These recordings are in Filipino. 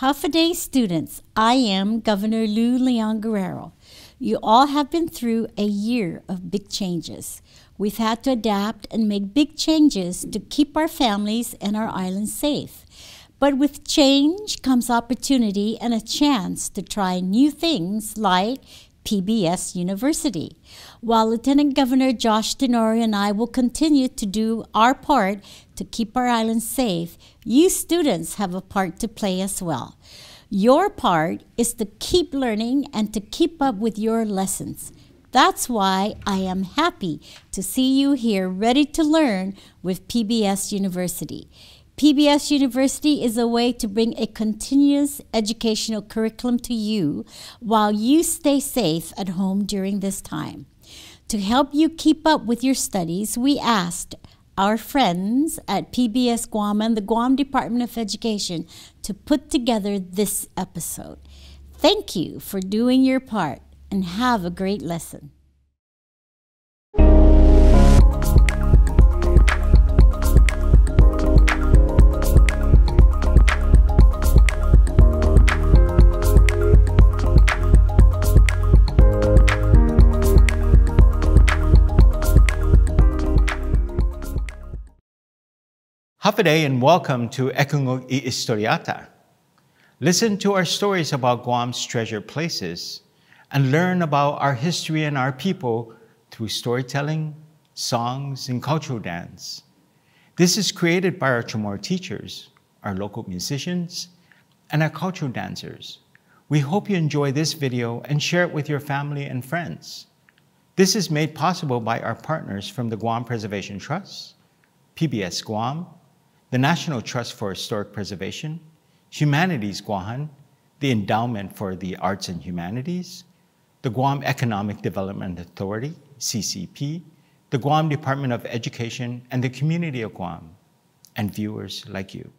Half a day students, I am Governor Lou Leon Guerrero. You all have been through a year of big changes. We've had to adapt and make big changes to keep our families and our island safe. But with change comes opportunity and a chance to try new things like PBS University. While Lieutenant Governor Josh Tenorio and I will continue to do our part to keep our island safe, you students have a part to play as well. Your part is to keep learning and to keep up with your lessons. That's why I am happy to see you here ready to learn with PBS University. PBS University is a way to bring a continuous educational curriculum to you while you stay safe at home during this time. To help you keep up with your studies, we asked our friends at PBS Guam and the Guam Department of Education to put together this episode. Thank you for doing your part and have a great lesson. Half a day and welcome to Ekungog i Historiata. Listen to our stories about Guam's treasure places and learn about our history and our people through storytelling, songs, and cultural dance. This is created by our Chamorro teachers, our local musicians, and our cultural dancers. We hope you enjoy this video and share it with your family and friends. This is made possible by our partners from the Guam Preservation Trust, PBS Guam, the National Trust for Historic Preservation, Humanities Guam, the Endowment for the Arts and Humanities, the Guam Economic Development Authority, CCP, the Guam Department of Education, and the community of Guam, and viewers like you.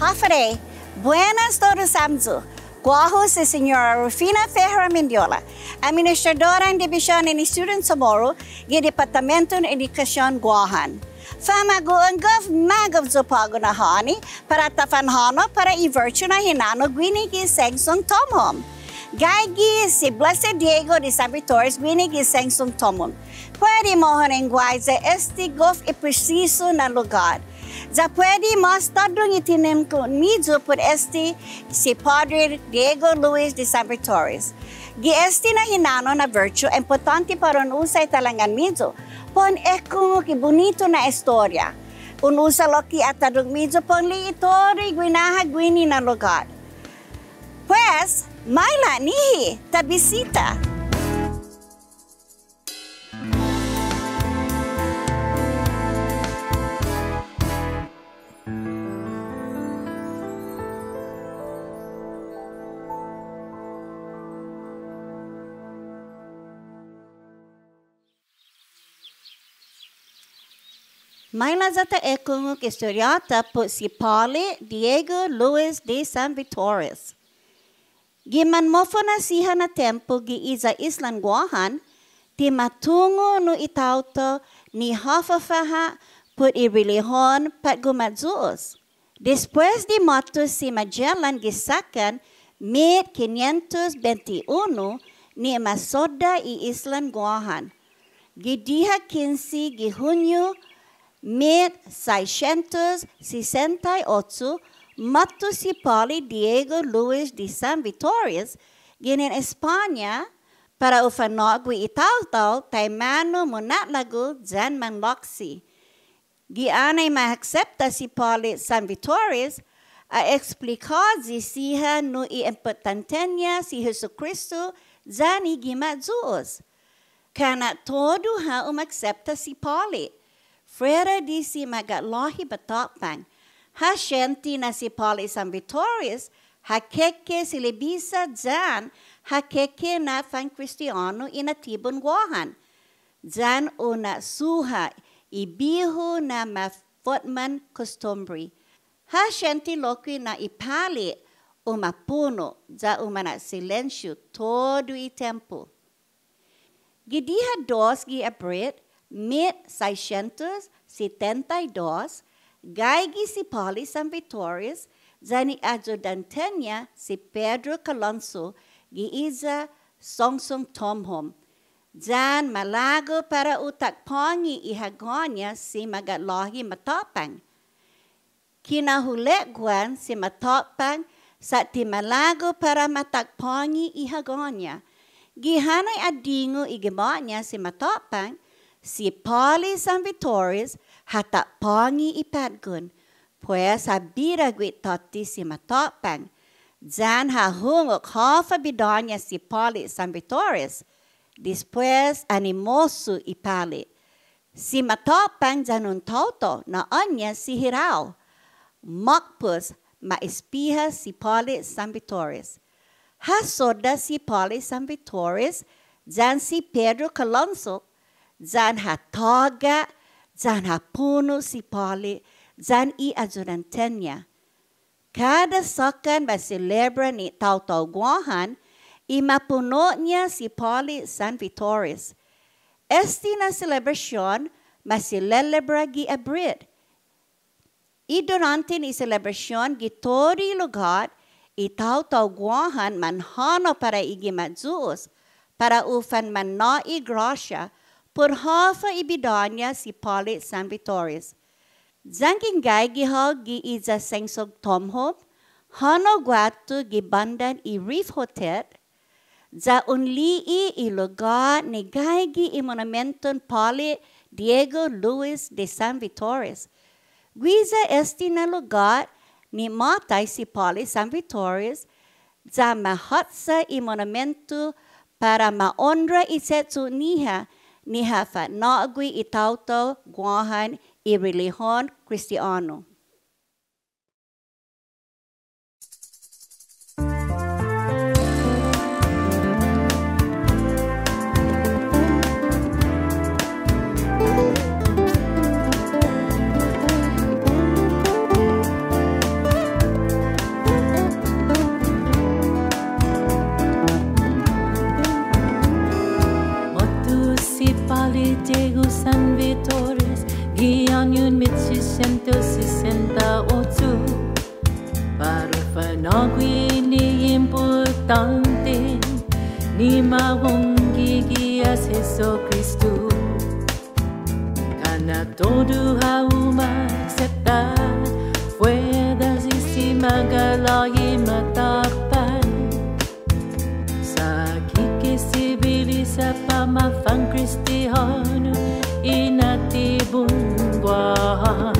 Hafare, buenas todos samzu. Guaho si Senora Rufina Ferreira Mendiola, administradora en División en Student Samoro y e Departamento de Educación Guahan. Famaguan gov magav zupago na hani para tafan tafanhano para i-virtue na hinano gwinigi sengsung tomhom. gi si Blessed Diego de San Vitores ki sengsung tomhom. Pwede mo hanengwai sa este gov i e preciso na lugar za pwede mas tadlong itinem kun midyo por este si Padre Diego Luis de Samper Torres. Giesti na hinano na virtue importante para usay talangan midyo. Pon ekong bonito na istorya. Unusa loki at tadlong midyo pon li itori gwinahagwini na lugar. Pues, Maila nihi, tabisita. Mai lazata e kungu che storiata po si pale Diego Luis de San Vitores. Giman mofona siha na tempo gi iza islan guahan, ti matungo no itauto ni hafafaha put i relihon pat gumadzuos. Después de moto si Magellan gisakan 1521 ni masoda i island. guahan. Gidiha 15 gi junio 1668 Matusipoli Diego Luis de San Vitorius ginin Espanya para ufanogwi itawtaw taimano monatlagu munatlagu jan manloksi. Gianay mahaksepta si Pali San Vitorius a explikar siha i iimportantenya si Jesucristo zani igimadzuos. Kana todo ha umaksepta si Pali. Fora lohi magatlahi batapang, hasyenti na si Paul isang victorious, hakeke silibisa dyan, hakkeke na fan ina tibun wahan. Dyan una suha, ibihu na ma mafotman kostumbri. Hasyenti loki na ipali, umapuno, za umana silensyo todo i tempu. Gidiha dos gi abrit, 1672, Gai si Poli Sampitorius, zani adjudantenya si Pedro Calonso, giiza songsong tomhom. Zan malago para utak pongi ihagonya si magatlohi matopang. Kinahulegwan si matopang sa malago para matak pongi ihagonya. Gihanay adingo igemonya si matopang si Polly San Vitoris hata pongi ipadgun, pues habiragwit totissima topang, Jan hahungok half a bidonya si Polly San Vitoris, después animosu ipali. Si matopang janun toto na anya si hirao, makpus ma maispiha si Polly San Vitoris. Hasoda si Polly San Vitoris, jan si Pedro Calonso Zan ha toga, zanha puno si Polly, zan i azurantenya. Kada sokan ba silebra ni i mapuno niya si Polly San Vitoris. Esti na celebration, masilelebra gi abrid. I durante ni celebration gitori lugar, guahan man manhano para igi majus, para ufan man na igrasya, por Rafa e Bidônia si Polly Sambitoris. Zangingai gihog gi iza sengsog tomhom, hano guatu gi bandan i reef hotel, za unlii i lugar ni gi i monumenton Polly Diego Luis de San Vitores. Guiza esti na lugar ni matay si Polly San Vitores, za mahatsa i monumento para maondra setu niha, ni Rafa, Nogui, Itauto, Guahan, e Religion Cristiano. sa pamafang Kristihano inatibong buwan.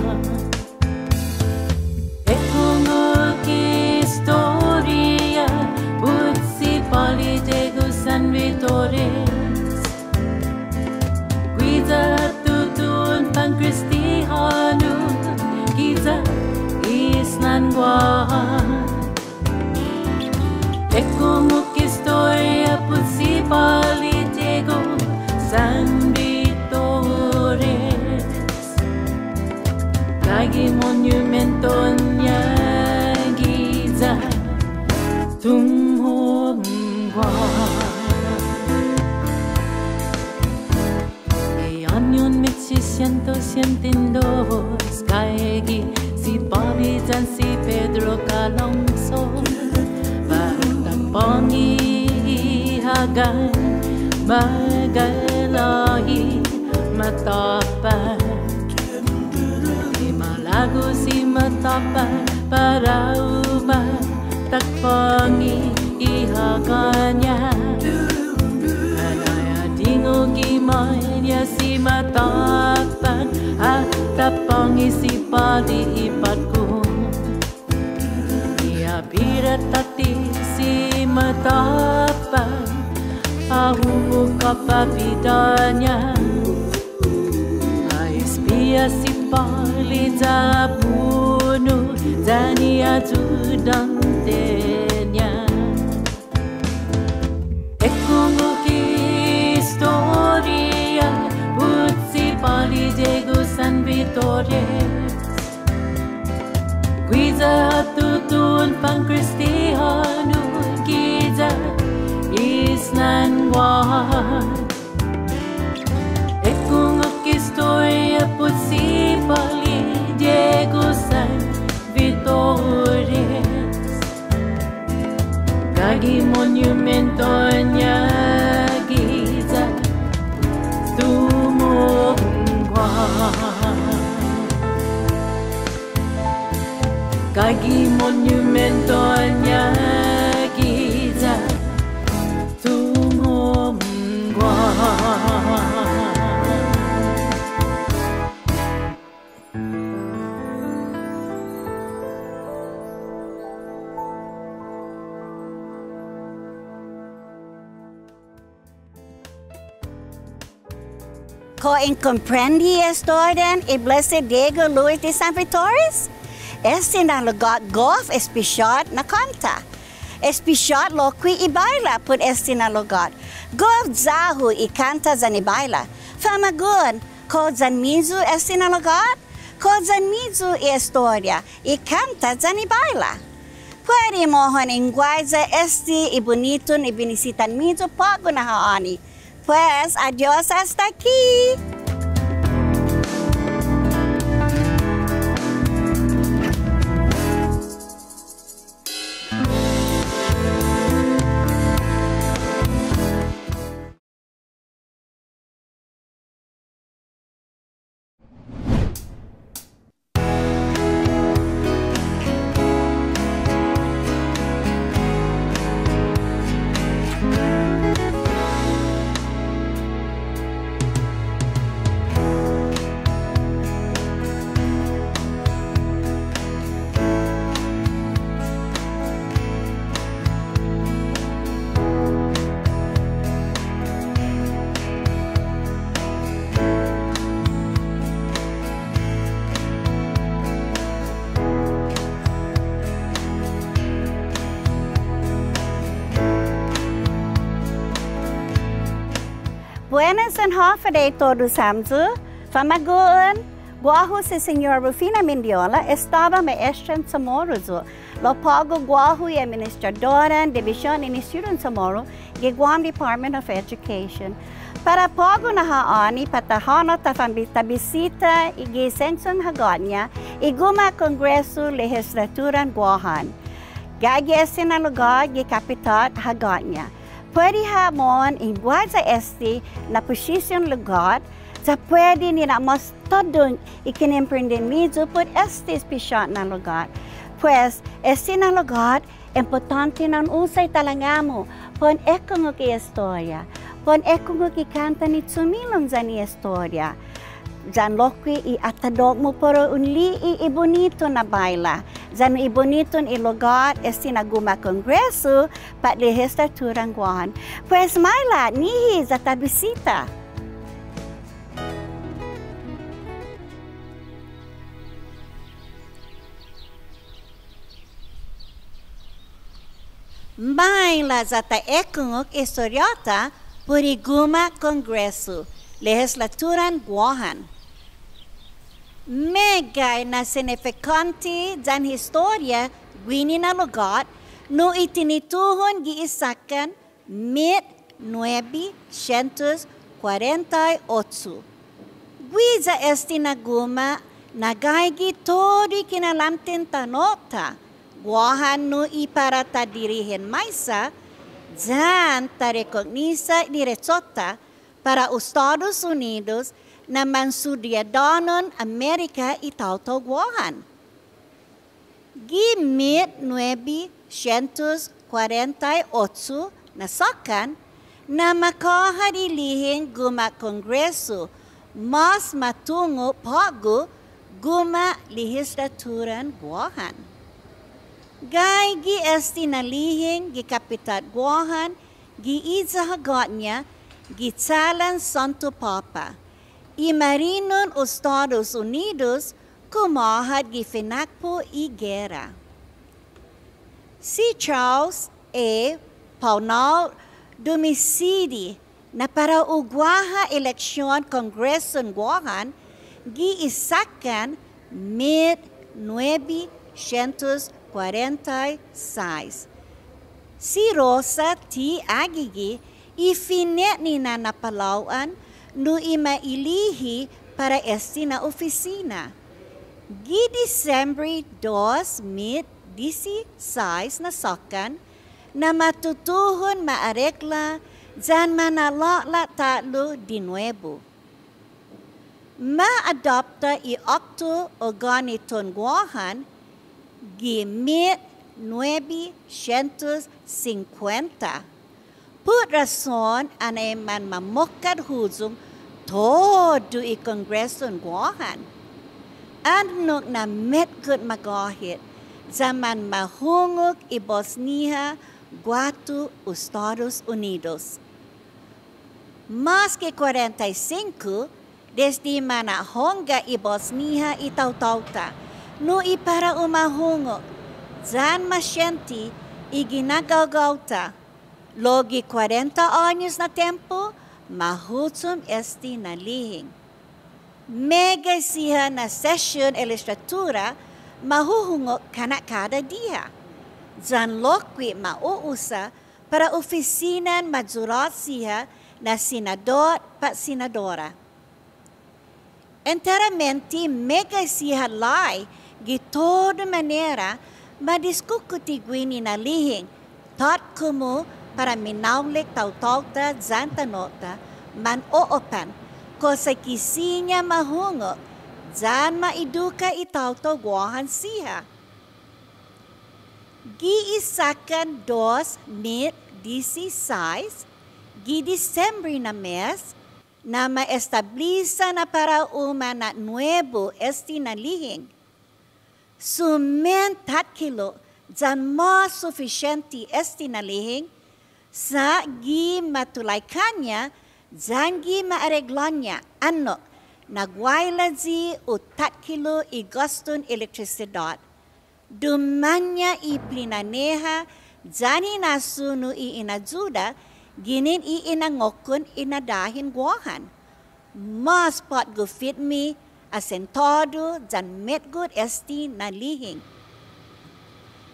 siento sienten dos caegi si pani tan si pedro calonso va tan pani haga magalahi matapa di malago si matapa para uma tak pani ihaganya Ya si mata paliipad pirat tati si matapan Ahu kapapidanya Ais pia si pali tapunu Zani atu Eku Ekungu storya, historia Putsi pali jago san Satutun pangkristihan kita isnan wan Ekung historia putsi pali Diego san Vitores Kagi monumento niya Kagi monumento on tumomgwa Ko en comprendi esto e blessed Diego Luis de San Vitores? Este na lugar golf espisyot na kanta. lo lokwi ibaila pun este na lugar. Golf zahu ikanta zan ibaila. Famagun, ko zan mizu este na lugar? Ko zan mizu i historia ikanta zan ibaila. Pwede mo hon ingwaiza este y bonito ni binisitan mizu pago na haani. Pues adios hasta aquí. Vincent Hoffaday todo samzu, famaguan, guahu si Senhor Rufina Mendiola estava maestra em Samorozo. Lo pago guahu e administradora em divisão iniciada em Samoro, de Guam Department of Education. Para pago na haani patahano tafambita bisita e gisensong haganya, iguma kongreso legislaturan guahan. Gagesin na lugar de kapitat haganya pwede hamon imbuhan sa ST na posisyon lugar sa pwede na mas todong ikinimprendido po ST special na lugar. Pues, ST na lugar, importante na usay talaga mo pon ekong ki istorya, pon ekong ki kanta ni tumilong sa ni istorya. Jan loque i atadog mo pero unli i ibonito na baila. Jan ibonito i lugar esti na kongreso pat de hestaturang guan. Pues maila nihi za tabisita. bisita. Mãe Lazata Ekunguk Historiota Puriguma kongreso. legislaturan Mega na signifikante dan historia gwini na lugar no itinituhon giisakan mit 948. Guiza esti naguma nagaigi todo kinalamten tanota guahan no iparata dirihen maisa dan tarekognisa diretsota para os Estados Unidos naman sudyadonon Amerika itautogwahan. Gimit nuebi 948 nasakan na makaharilihing guma kongreso mas matungo pagu guma legislaturan guahan. Gay gi estinalihing gi kapitat guahan gi izahagot niya Gitzalan Santo Papa. Imarinon os Estados Unidos kumahad gifinakpo i gera. Si Charles E. Paunal Dumicidi na para ugwaha eleksyon Kongreso Guahan giisakan mid 946. Si Rosa T. Agigi ifine ni nanapalawan no imailihi para esti na ofisina. Gi December 2 mit 16 na sakan na matutuhon maarekla dyan manalala talo di nuevo. Ma-adopta i octo o ganiton guahan gimit 950 Pudrazon anayman mamokad huzum todo i kongreson gohan. nok na met metkut magahit zaman mahungok i Bosnia Guatu Estados Unidos. Mas que 45 desde Manahonga i Bosnia i Tautauta no i para umahungok zan masyenti i ginagagauta. Logi 40 anos na tempo, mahutsum esti nalihing. Mega siya na session ilustratura, mahuhungo kana kada dia. Diyan lokwi mauusa para ofisinan majurat siya na senador pa senadora. Enteramente mega siya lai gitod manera madiskukuti gwini nalihing tat kumo para paraminaunlek tautogda zantanota man oopan ko sa kisinya mahungo zan maiduka itaw to guahan siha. Giisakan dos mit size gi December na mes na maestablisa na para uma na nuevo estinalihing. Sumen tatkilo zan mo suficiente estinalihing sa Zagi matulaykanya, zangi maareglonya, ano, nagwailazi utatkilo igostun elektrisidad. Dumanya iplinaneha, zani nasunu iinazuda, ginin iinangokun inadahin guahan. Mas pot gufit mi, asentado, zan metgud esti nalihing.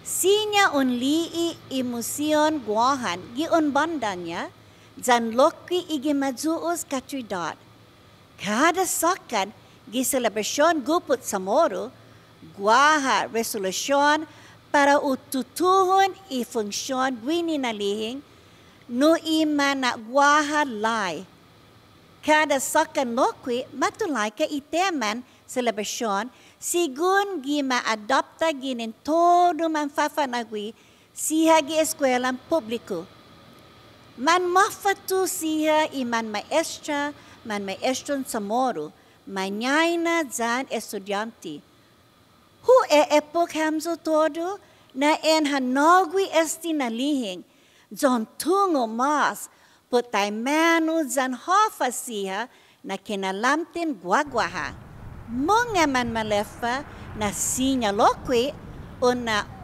Sinya i emosyon guahan gi giun bandanya, zanloki igimazuos katridot. Kada sakan gi gupot guput samoro, guaha resolusyon para ututuhon i funksyon wininalihing no ima na guaha lay. Kada sakan loki matulay ka iteman selebrasyon Sigun gima adopta ginin todo man fafanagwi siha gi eskuelan publiko. Man mofatu siha i man maestra, man maestron samoro, manyaina zan estudianti. Hu e epok hamzo todo na en hanogwi esti na lihing, zon tungo mas, putay manu zan hofa siha na kinalamtin guagwaha. Många e man manlefa na sinja e lokwe o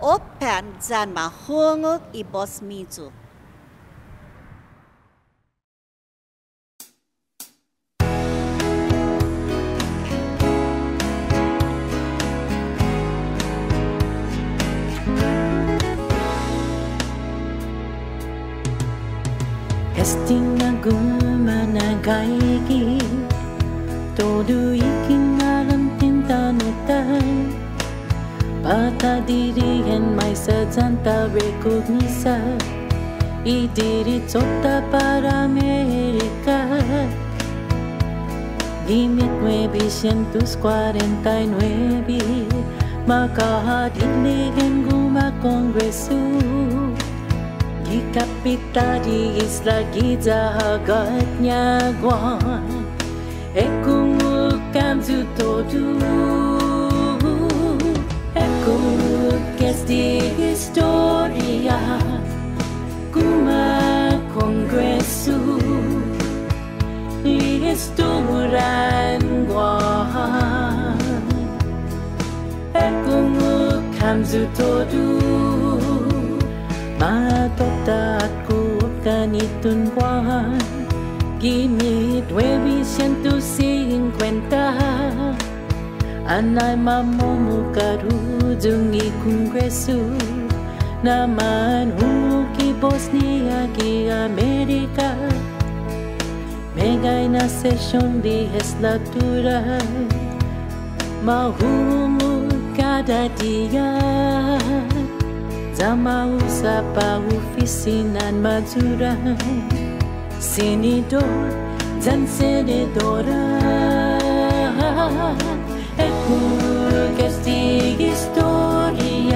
open zan mahunguk i bos mitu. Esting na gumana diri and myself Santa recognizar y dirizzota para América. Limit 949 Makahadlig ang gumakongreso Gikapita di isla gidza hagat niya guan Ekumukan zu todu es di historia kuma kongresu li esturan guan ekungu kamzu todu matataku kanitun guan Gimit 950 Anay mamomokaru jungi kongresu Naman humuki Bosnia ki Amerika Megay na sesyon di legislatura Mahumu kada dia Zamau sa pa ofisinan madura Senador, dan senadora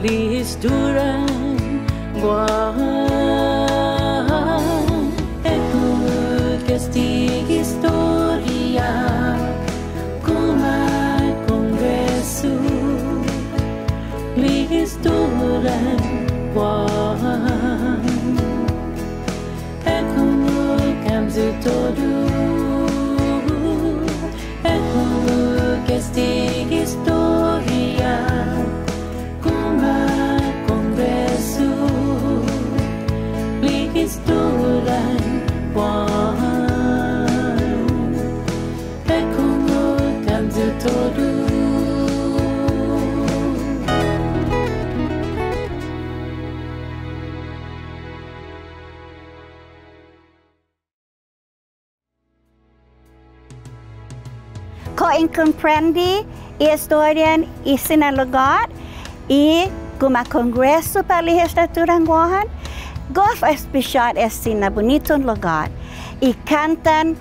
listuran gua Ekut kestig historia história kongresu listuran gua Ekut kamzu todu Ekut kestig historia em compreende e historian e sinalogar e como congresso para a literatura angolan Es Espichot es un bonito lugar y cantan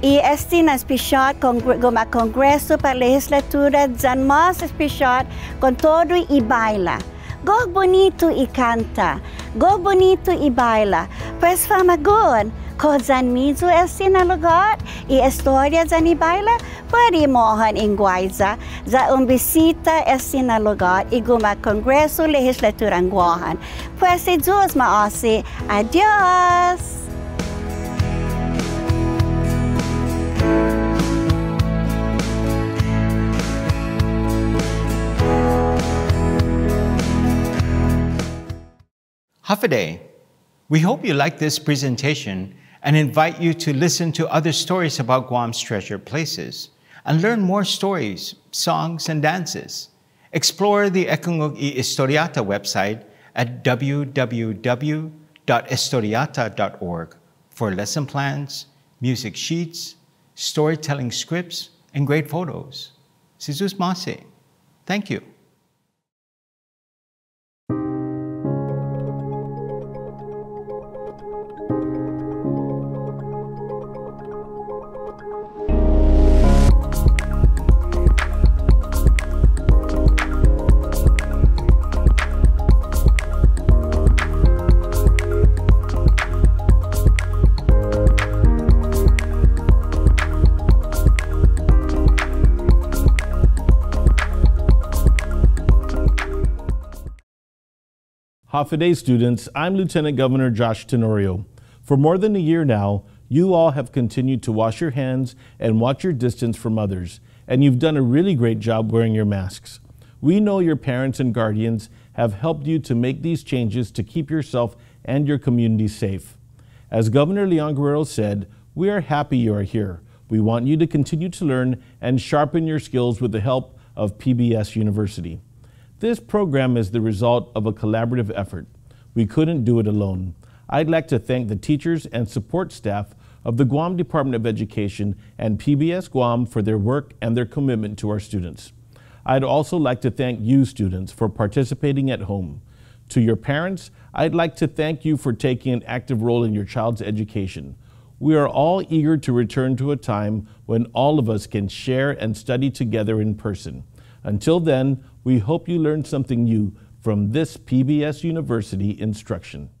y Estin Espichot como el Congreso para Legislatura, más Espichot con todo y baila. Golf bonito y canta, golf bonito y baila. Pues fama good. Con Janizo é sinagoga e a história Jani baila pari mohan em Guaiza. Já um visita é sinagoga e guma congresso legislatura em Guahan. Pois se Deus ma osse. Adiós! Half a day. We hope you like this presentation and invite you to listen to other stories about Guam's treasure places and learn more stories, songs, and dances. Explore the Ekungog i Historiata website at www.historiata.org for lesson plans, music sheets, storytelling scripts, and great photos. Sisus Mase, thank you. Hafiday students, I'm Lieutenant Governor Josh Tenorio. For more than a year now, you all have continued to wash your hands and watch your distance from others, and you've done a really great job wearing your masks. We know your parents and guardians have helped you to make these changes to keep yourself and your community safe. As Governor Leon Guerrero said, we are happy you are here. We want you to continue to learn and sharpen your skills with the help of PBS University. This program is the result of a collaborative effort. We couldn't do it alone. I'd like to thank the teachers and support staff of the Guam Department of Education and PBS Guam for their work and their commitment to our students. I'd also like to thank you students for participating at home. To your parents, I'd like to thank you for taking an active role in your child's education. We are all eager to return to a time when all of us can share and study together in person. Until then, we hope you learned something new from this PBS University instruction.